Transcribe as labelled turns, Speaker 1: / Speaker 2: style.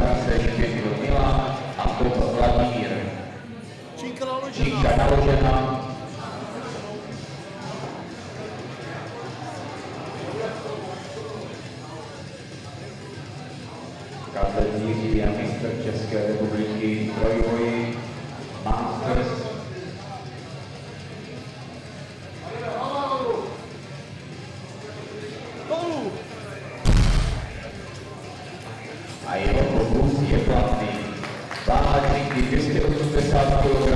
Speaker 1: vrací se ještě do Milan a to Vladimír. Číka naložená. Kazetník mistr České republiky trojboji Masters ये प्राप्ति सामाजिक दिव्य से साथ को